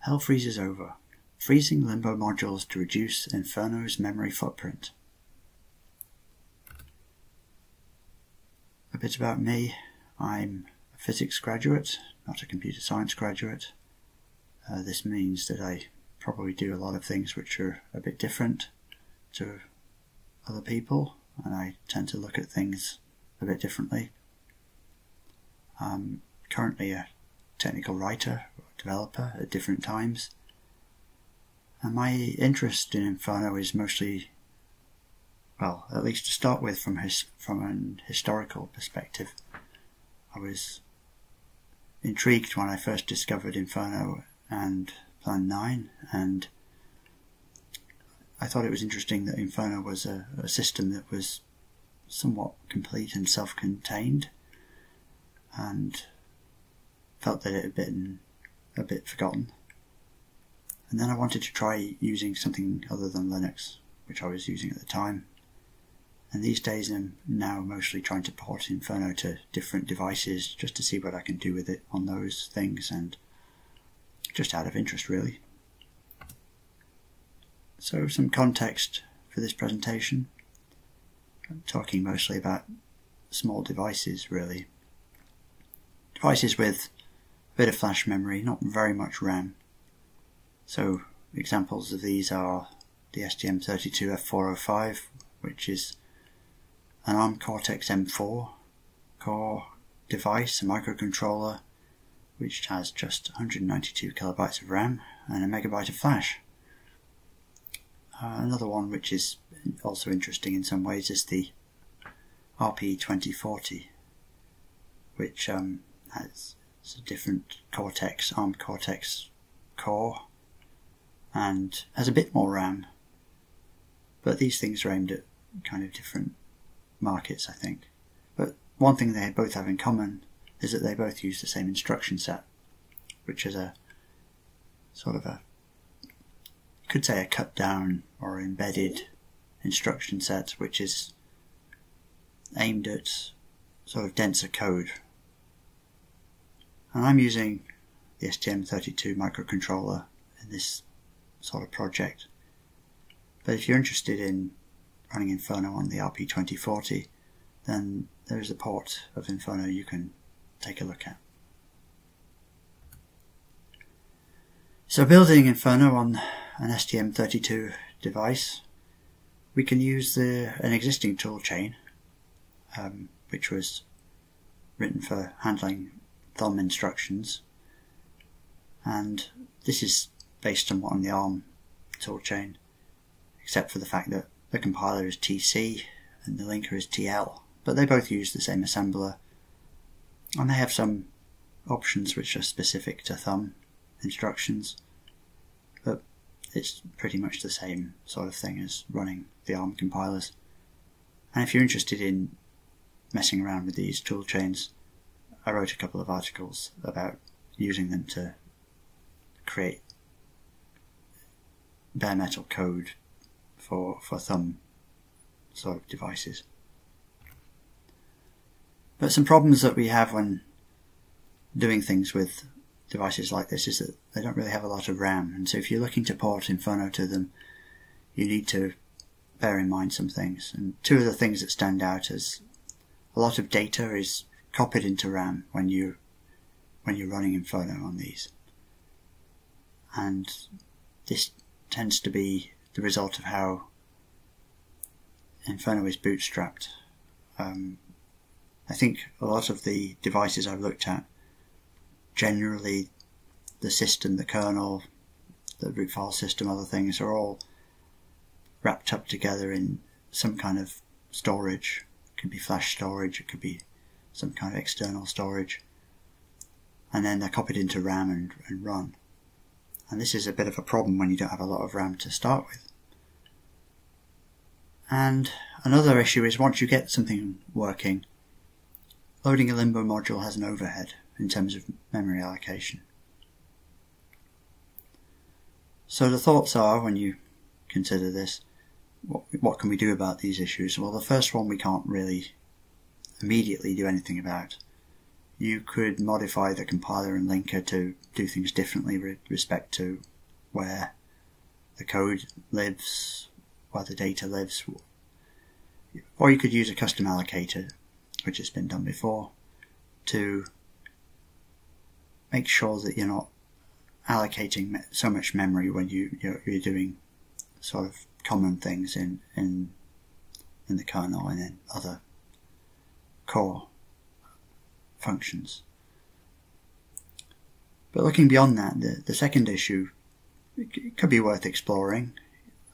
Hell freezes over, freezing Limbo modules to reduce Inferno's memory footprint. A bit about me. I'm a physics graduate, not a computer science graduate. Uh, this means that I probably do a lot of things which are a bit different to other people, and I tend to look at things a bit differently. I'm currently a technical writer developer at different times. And my interest in Inferno is mostly, well, at least to start with, from his from an historical perspective. I was intrigued when I first discovered Inferno and Plan 9, and I thought it was interesting that Inferno was a, a system that was somewhat complete and self-contained, and felt that it had been a bit forgotten. And then I wanted to try using something other than Linux, which I was using at the time. And these days I'm now mostly trying to port Inferno to different devices just to see what I can do with it on those things and just out of interest really. So some context for this presentation. I'm talking mostly about small devices really. Devices with bit of flash memory, not very much RAM. So examples of these are the STM32F405, which is an ARM Cortex-M4 core device, a microcontroller, which has just 192 kilobytes of RAM and a megabyte of flash. Uh, another one which is also interesting in some ways is the RP2040, which um, has it's a different Cortex, ARM Cortex core, and has a bit more RAM. But these things are aimed at kind of different markets, I think. But one thing they both have in common is that they both use the same instruction set, which is a sort of a, could say a cut down or embedded instruction set, which is aimed at sort of denser code and I'm using the STM32 microcontroller in this sort of project. But if you're interested in running Inferno on the RP2040, then there's a port of Inferno you can take a look at. So building Inferno on an STM32 device, we can use the, an existing toolchain, um, which was written for handling thumb instructions. And this is based on, on the ARM toolchain except for the fact that the compiler is TC and the linker is TL but they both use the same assembler. And they have some options which are specific to thumb instructions but it's pretty much the same sort of thing as running the ARM compilers. And if you're interested in messing around with these tool chains I wrote a couple of articles about using them to create bare metal code for, for thumb sort of devices. But some problems that we have when doing things with devices like this is that they don't really have a lot of RAM. And so if you're looking to port Inferno to them, you need to bear in mind some things. And two of the things that stand out is a lot of data is copied into RAM when you when you're running Inferno on these. And this tends to be the result of how Inferno is bootstrapped. Um, I think a lot of the devices I've looked at, generally the system, the kernel, the root file system, other things are all wrapped up together in some kind of storage. It could be flash storage, it could be some kind of external storage, and then they're copied into RAM and, and run. And this is a bit of a problem when you don't have a lot of RAM to start with. And another issue is once you get something working, loading a Limbo module has an overhead in terms of memory allocation. So the thoughts are, when you consider this, what, what can we do about these issues? Well, the first one we can't really immediately do anything about. you could modify the compiler and linker to do things differently with respect to where the code lives, where the data lives, or you could use a custom allocator, which has been done before, to make sure that you're not allocating so much memory when you you're, you're doing sort of common things in in in the kernel and in other core functions. But looking beyond that, the, the second issue it could be worth exploring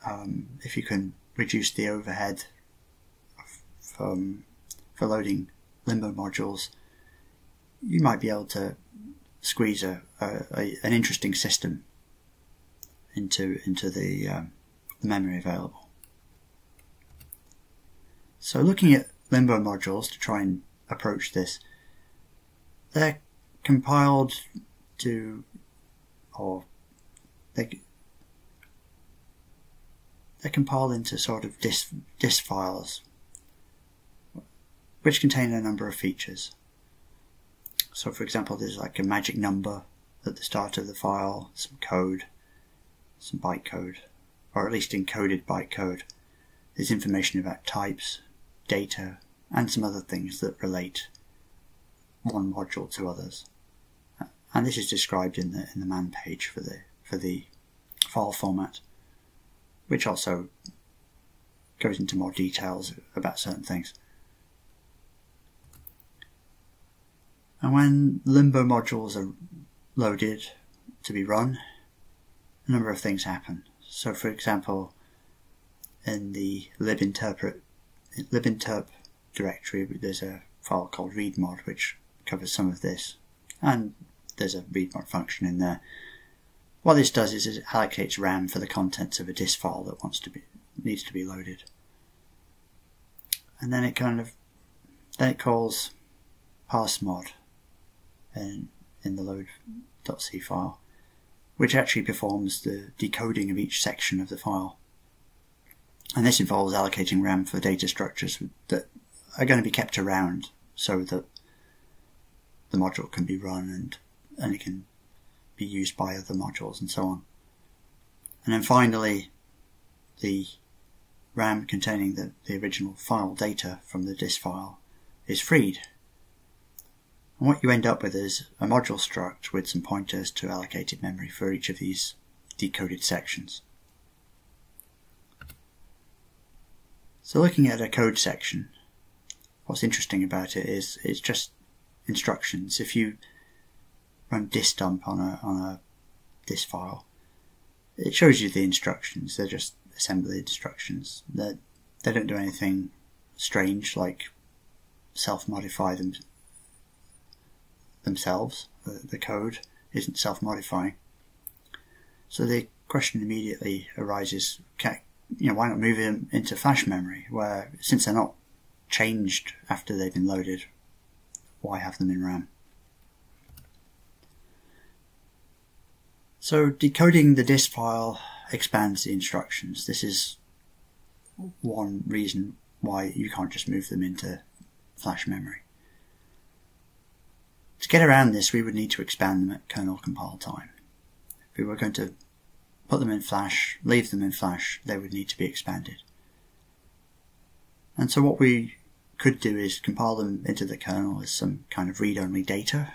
um, if you can reduce the overhead from, for loading Limbo modules. You might be able to squeeze a, a, a an interesting system into into the, um, the memory available. So looking at Limbo modules to try and approach this, they're compiled to, or they, they're compiled into sort of dis, dis files, which contain a number of features. So for example, there's like a magic number at the start of the file, some code, some bytecode, or at least encoded bytecode. There's information about types, data, and some other things that relate one module to others. And this is described in the in the man page for the for the file format, which also goes into more details about certain things. And when Limbo modules are loaded to be run, a number of things happen. So for example, in the libinterp libinterp directory, there's a file called readmod which covers some of this, and there's a readmod function in there. What this does is it allocates RAM for the contents of a dis file that wants to be needs to be loaded, and then it kind of then it calls parsemod in in the load.c file, which actually performs the decoding of each section of the file. And this involves allocating RAM for data structures that are going to be kept around so that the module can be run and, and it can be used by other modules and so on. And then finally, the RAM containing the, the original file data from the dis file is freed. And what you end up with is a module struct with some pointers to allocated memory for each of these decoded sections. So looking at a code section, what's interesting about it is it's just instructions. If you run disdump on a on a dis file, it shows you the instructions. They're just assembly instructions. They they don't do anything strange like self modify them themselves. The, the code isn't self modifying. So the question immediately arises: can, you know, why not move them into flash memory where, since they're not changed after they've been loaded, why have them in RAM? So decoding the dis file expands the instructions. This is one reason why you can't just move them into flash memory. To get around this, we would need to expand them at kernel compile time. If we were going to put them in flash, leave them in flash, they would need to be expanded. And so what we could do is compile them into the kernel as some kind of read-only data.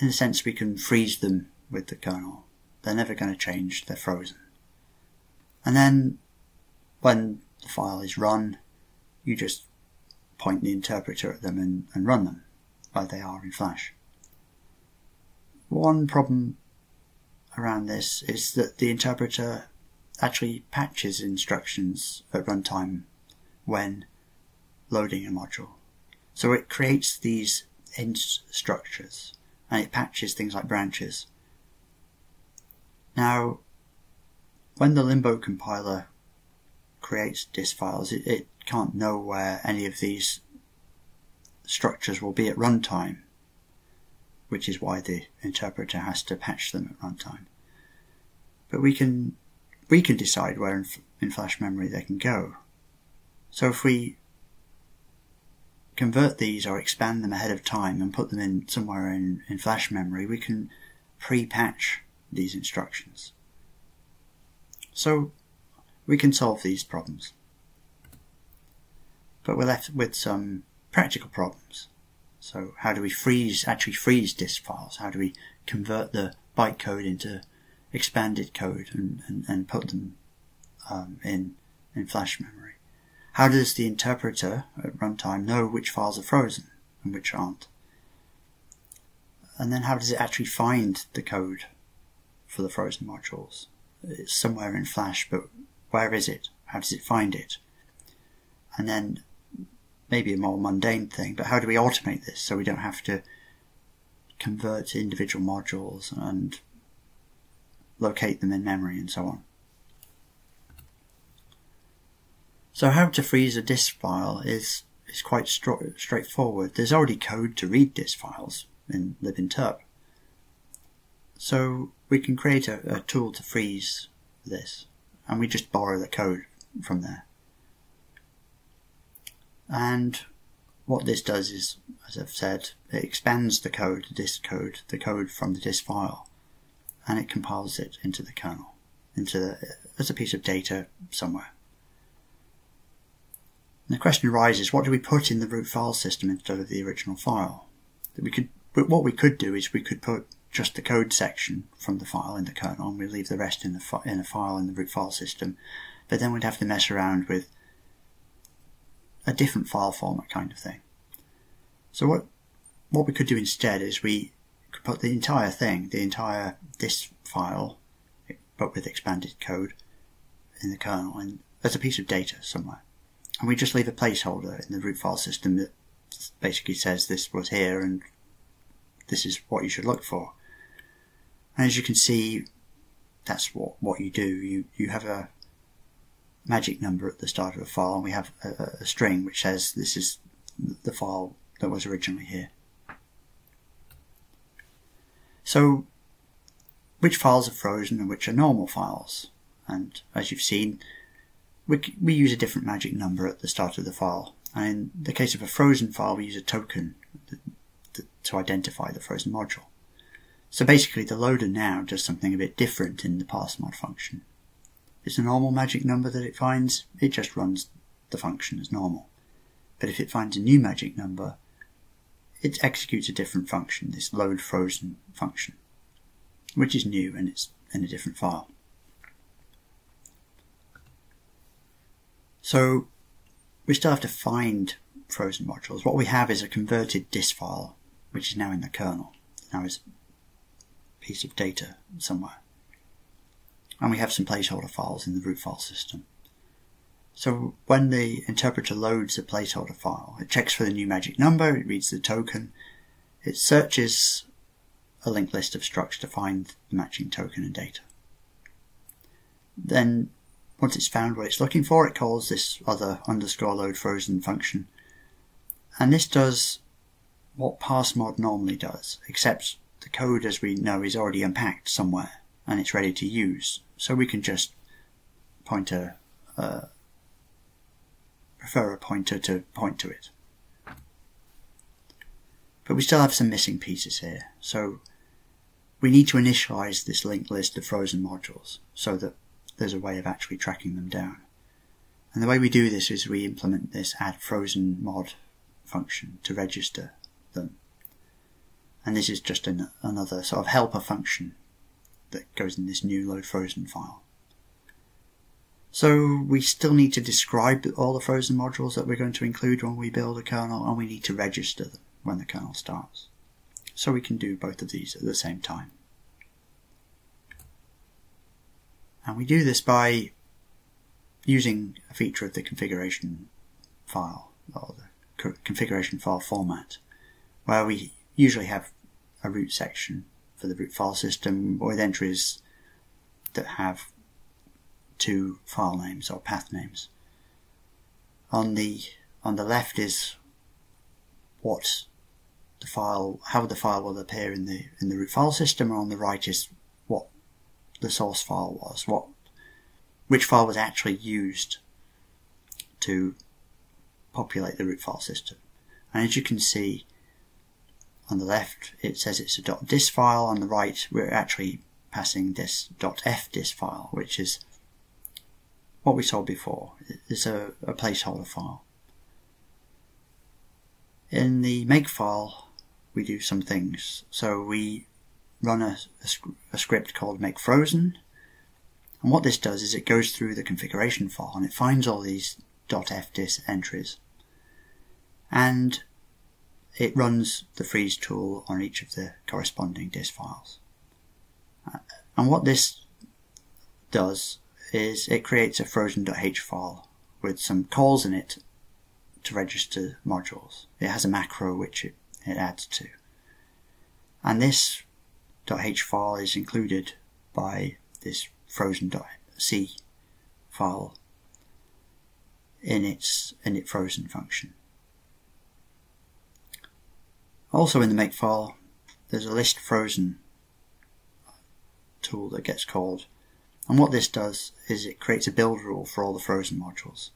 In a sense, we can freeze them with the kernel. They're never going to change, they're frozen. And then when the file is run, you just point the interpreter at them and, and run them like they are in Flash. One problem around this is that the interpreter actually patches instructions at runtime when loading a module. So it creates these int structures and it patches things like branches. Now, when the Limbo compiler creates dis files, it, it can't know where any of these structures will be at runtime which is why the interpreter has to patch them at runtime. But we can we can decide where in, in flash memory they can go. So if we convert these or expand them ahead of time and put them in somewhere in, in flash memory, we can pre-patch these instructions. So we can solve these problems. But we're left with some practical problems. So how do we freeze, actually freeze dis files? How do we convert the bytecode into expanded code and, and, and put them um, in, in flash memory? How does the interpreter at runtime know which files are frozen and which aren't? And then how does it actually find the code for the frozen modules? It's somewhere in Flash, but where is it? How does it find it? And then maybe a more mundane thing, but how do we automate this so we don't have to convert individual modules and locate them in memory and so on? So how to freeze a dis file is, is quite straightforward. There's already code to read dis files in libinterp. So we can create a, a tool to freeze this and we just borrow the code from there. And what this does is, as I've said, it expands the code, the dis code, the code from the dis file, and it compiles it into the kernel, into the, as a piece of data somewhere. And the question arises, what do we put in the root file system instead of the original file? We could, what we could do is we could put just the code section from the file in the kernel and we leave the rest in the in a file in the root file system. But then we'd have to mess around with a different file format kind of thing. So what what we could do instead is we could put the entire thing, the entire this file, but with expanded code in the kernel and as a piece of data somewhere. And we just leave a placeholder in the root file system that basically says this was here and this is what you should look for. And as you can see, that's what, what you do. You, you have a magic number at the start of a file and we have a, a string which says this is the file that was originally here. So which files are frozen and which are normal files? And as you've seen, we, we use a different magic number at the start of the file. And in the case of a frozen file, we use a token to identify the frozen module. So basically the loader now does something a bit different in the parsemod function. It's a normal magic number that it finds, it just runs the function as normal. But if it finds a new magic number, it executes a different function, this load frozen function, which is new and it's in a different file. So we still have to find frozen modules. What we have is a converted dis file, which is now in the kernel. Now is a piece of data somewhere. And we have some placeholder files in the root file system. So when the interpreter loads a placeholder file, it checks for the new magic number, it reads the token, it searches a linked list of structs to find the matching token and data. Then, once it's found what it's looking for, it calls this other underscore load frozen function. And this does what parsemod normally does, except the code as we know is already unpacked somewhere and it's ready to use. So we can just point a, uh, prefer a pointer to point to it. But we still have some missing pieces here. So we need to initialize this linked list of frozen modules so that there's a way of actually tracking them down. And the way we do this is we implement this add frozen mod function to register them. And this is just an, another sort of helper function that goes in this new load frozen file. So we still need to describe all the frozen modules that we're going to include when we build a kernel and we need to register them when the kernel starts. So we can do both of these at the same time. And we do this by using a feature of the configuration file or the configuration file format where we usually have a root section for the root file system with entries that have two file names or path names. On the on the left is what the file how the file will appear in the in the root file system and on the right is what the source file was, what which file was actually used to populate the root file system. And as you can see on the left, it says it's a .dis file. On the right, we're actually passing this .fdis file, which is what we saw before. It's a, a placeholder file. In the make file, we do some things. So we run a, a, a script called make frozen. And what this does is it goes through the configuration file and it finds all these .fdis entries. And it runs the freeze tool on each of the corresponding dis files. Uh, and what this does is it creates a frozen.h file with some calls in it to register modules. It has a macro which it, it adds to. And this .h file is included by this frozen.c file in its init frozen function. Also in the make file, there's a list frozen tool that gets called. And what this does is it creates a build rule for all the frozen modules.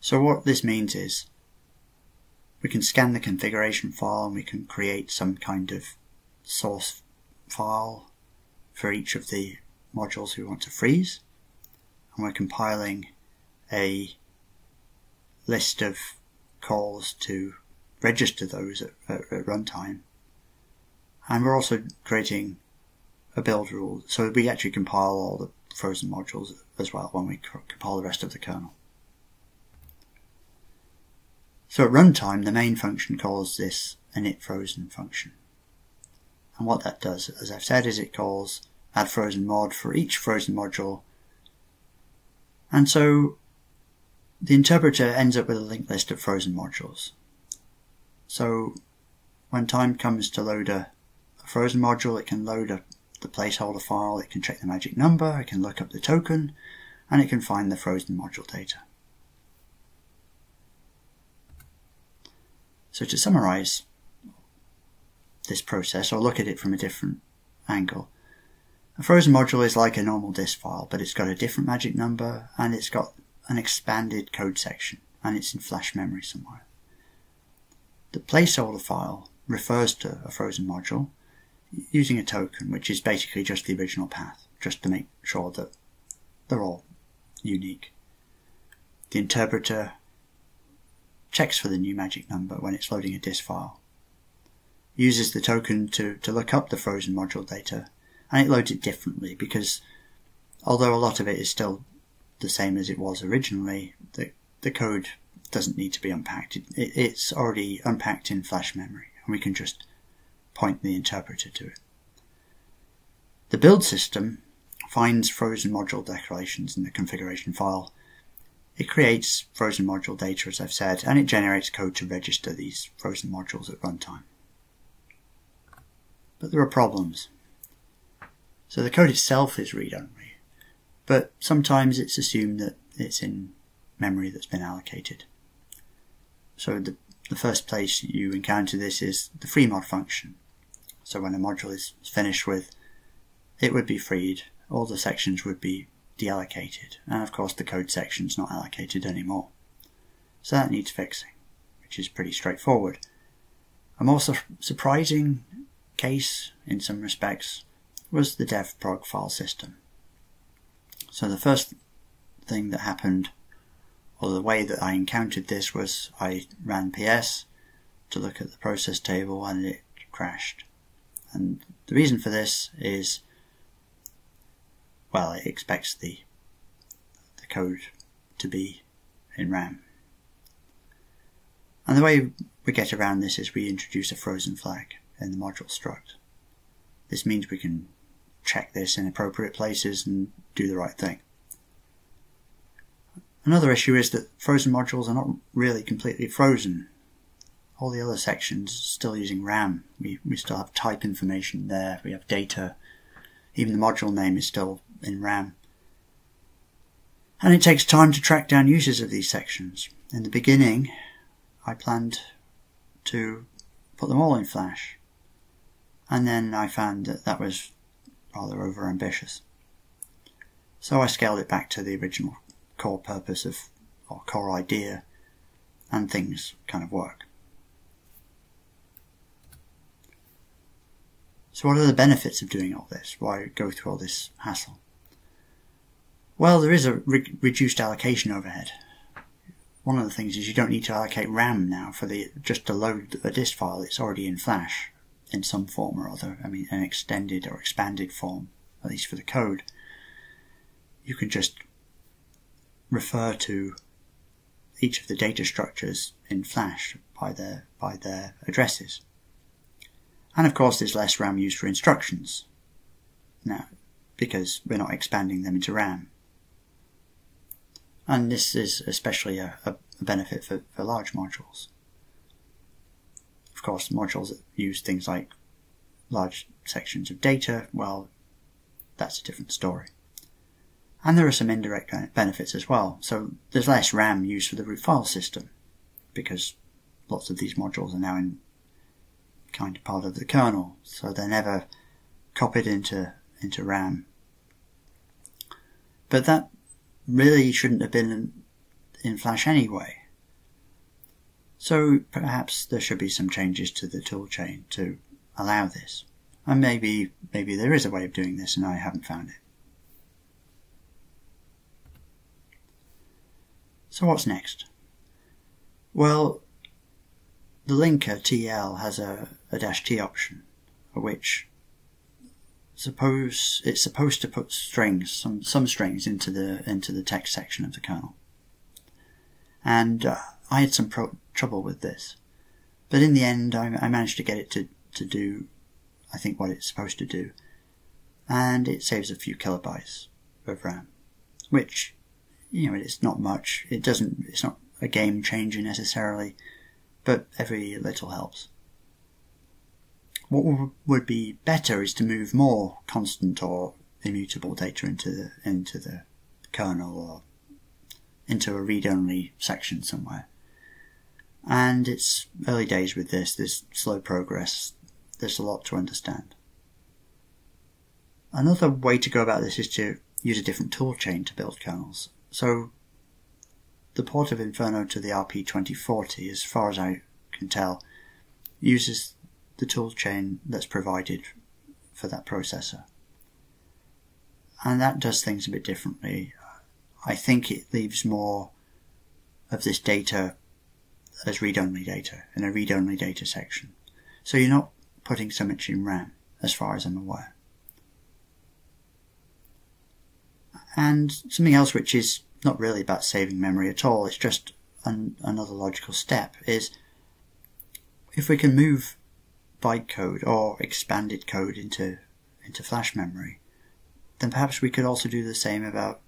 So what this means is we can scan the configuration file and we can create some kind of source file for each of the modules we want to freeze. And we're compiling a list of calls to register those at, at, at runtime. And we're also creating a build rule. So we actually compile all the frozen modules as well when we compile the rest of the kernel. So at runtime, the main function calls this init frozen function. And what that does, as I've said, is it calls add frozen mod for each frozen module. And so the interpreter ends up with a linked list of frozen modules. So when time comes to load a, a frozen module, it can load a the placeholder file, it can check the magic number, it can look up the token, and it can find the frozen module data. So to summarize this process, or look at it from a different angle, a frozen module is like a normal dis file, but it's got a different magic number, and it's got an expanded code section, and it's in flash memory somewhere. The placeholder file refers to a frozen module, using a token, which is basically just the original path, just to make sure that they're all unique. The interpreter checks for the new magic number when it's loading a dis file, uses the token to, to look up the frozen module data, and it loads it differently because although a lot of it is still the same as it was originally, the, the code doesn't need to be unpacked. It, it, it's already unpacked in flash memory, and we can just point the interpreter to it. The build system finds frozen module declarations in the configuration file. It creates frozen module data, as I've said, and it generates code to register these frozen modules at runtime. But there are problems. So the code itself is read-only, but sometimes it's assumed that it's in memory that's been allocated. So the, the first place you encounter this is the freemod function. So when a module is finished with, it would be freed, all the sections would be deallocated, and of course the code section's not allocated anymore. So that needs fixing, which is pretty straightforward. A more su surprising case, in some respects, was the devprog file system. So the first thing that happened, or the way that I encountered this was I ran ps to look at the process table and it crashed. And the reason for this is, well, it expects the, the code to be in RAM. And the way we get around this is we introduce a frozen flag in the module struct. This means we can check this in appropriate places and do the right thing. Another issue is that frozen modules are not really completely frozen all the other sections still using RAM. We, we still have type information there, we have data, even the module name is still in RAM. And it takes time to track down users of these sections. In the beginning, I planned to put them all in Flash. And then I found that that was rather over ambitious. So I scaled it back to the original core purpose of, or core idea and things kind of work. So what are the benefits of doing all this? Why go through all this hassle? Well, there is a re reduced allocation overhead. One of the things is you don't need to allocate RAM now for the just to load a dis file. It's already in Flash in some form or other. I mean, an extended or expanded form, at least for the code. You can just refer to each of the data structures in Flash by their by their addresses. And of course, there's less RAM used for instructions now because we're not expanding them into RAM. And this is especially a, a benefit for, for large modules. Of course, modules that use things like large sections of data, well, that's a different story. And there are some indirect benefits as well. So there's less RAM used for the root file system because lots of these modules are now in kind of part of the kernel, so they're never copied into into RAM. But that really shouldn't have been in, in Flash anyway. So perhaps there should be some changes to the toolchain to allow this. And maybe, maybe there is a way of doing this and I haven't found it. So what's next? Well, the linker TL has a, a dash T option, which suppose it's supposed to put strings, some some strings into the into the text section of the kernel. And uh, I had some pro- trouble with this, but in the end, I, I managed to get it to to do, I think what it's supposed to do, and it saves a few kilobytes of RAM, which, you know, it's not much. It doesn't. It's not a game changer necessarily, but every little helps. What would be better is to move more constant or immutable data into the, into the kernel or into a read-only section somewhere. And it's early days with this, there's slow progress, there's a lot to understand. Another way to go about this is to use a different toolchain to build kernels. So the port of Inferno to the RP2040, as far as I can tell, uses the toolchain that's provided for that processor. And that does things a bit differently. I think it leaves more of this data as read-only data in a read-only data section. So you're not putting so much in RAM, as far as I'm aware. And something else which is not really about saving memory at all, it's just an, another logical step, is if we can move bytecode or expanded code into into flash memory, then perhaps we could also do the same about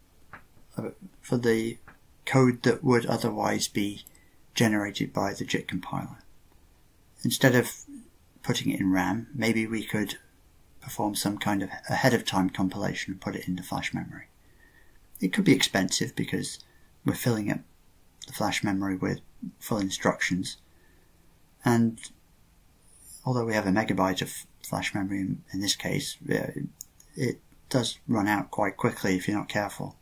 uh, for the code that would otherwise be generated by the JIT compiler. Instead of putting it in RAM, maybe we could perform some kind of ahead of time compilation and put it into flash memory. It could be expensive because we're filling up the flash memory with full instructions and although we have a megabyte of flash memory in, in this case, it, it does run out quite quickly if you're not careful.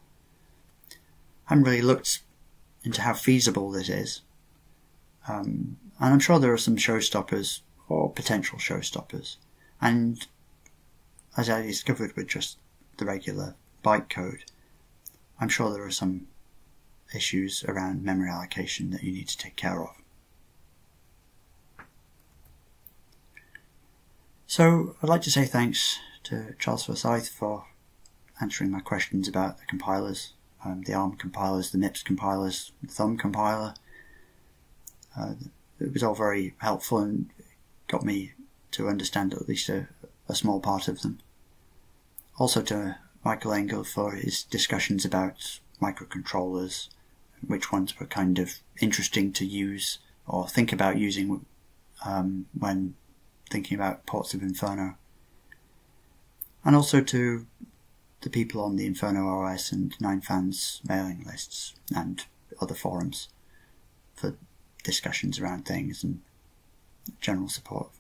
I haven't really looked into how feasible this is. Um, and I'm sure there are some showstoppers or potential showstoppers. And as I discovered with just the regular bytecode, I'm sure there are some issues around memory allocation that you need to take care of. So I'd like to say thanks to Charles Forsyth for answering my questions about the compilers, um, the ARM compilers, the MIPS compilers, the Thumb compiler. Uh, it was all very helpful and got me to understand at least a, a small part of them. Also to Michael Engel for his discussions about microcontrollers, which ones were kind of interesting to use or think about using um, when thinking about ports of Inferno. And also to the people on the Inferno OS and 9fans mailing lists and other forums for discussions around things and general support.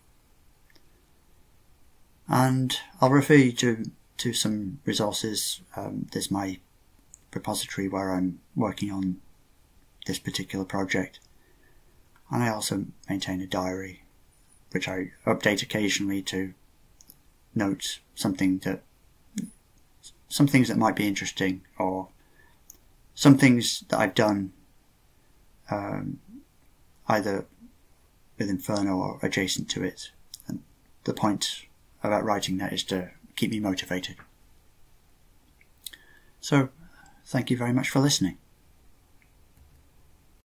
And I'll refer you to, to some resources. Um, there's my repository where I'm working on this particular project. And I also maintain a diary, which I update occasionally to note something that some things that might be interesting or some things that I've done um, either with Inferno or adjacent to it. And the point about writing that is to keep me motivated. So, thank you very much for listening.